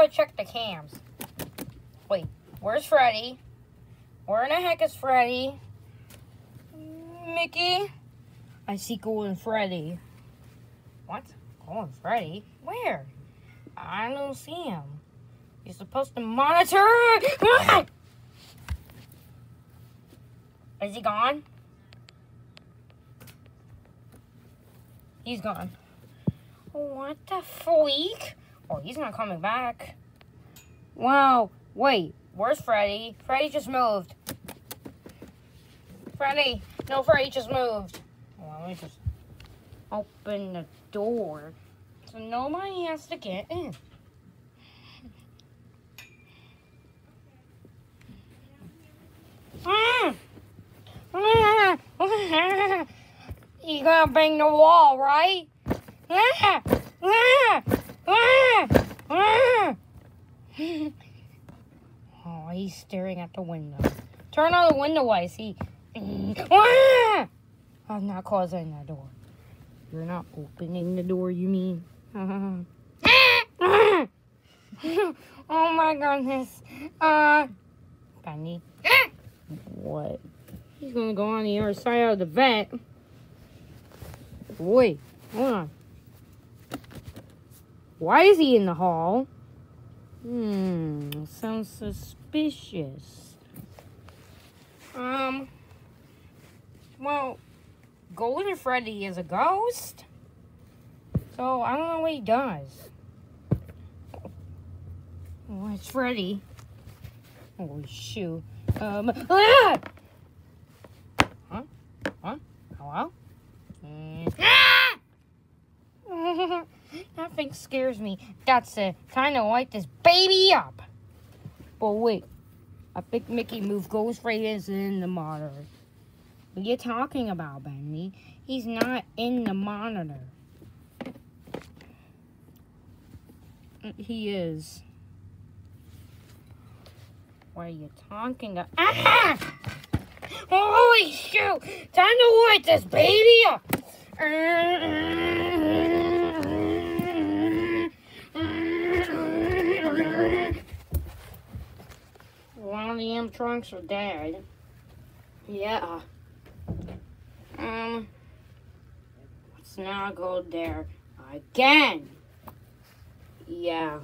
go check the cams. Wait, where's Freddy? Where in the heck is Freddy? Mickey? I see Golden Freddy. What? Golden Freddy? Where? I don't see him. You're supposed to monitor. Ah! Is he gone? He's gone. What the freak? Oh, he's not coming back. Wow. Wait, where's Freddy? Freddy just moved. Freddy. No, Freddy just moved. Well, let me just open the door so nobody has to get in. You gonna bang the wall, right? Ah! Ah! Ah! Ah! Oh, he's staring at the window. Turn on the window lights. He. Ah! I'm not closing the door. You're not opening the door, you mean? oh my goodness. Uh, Bendy. What? He's gonna go on the other side of the vent. Wait, hold on. Why is he in the hall? Hmm, sounds suspicious. Um, well, Golden Freddy is a ghost. So I don't know what he does. Oh, it's Freddy. Oh shoot. Um. Ah! Huh? Huh? Hello? Mm. Ah! Nothing scares me. That's it. Time to light this baby up. But wait. I think Mickey move goes right is in the monitor. What are you talking about, Bendy? He's not in the monitor. Mm, he is. What are you talking about? Ah! Holy shoot! Time to light this baby up! Uh, uh, One of the trunks are dead. Yeah. Um, let's not go there again. Yeah.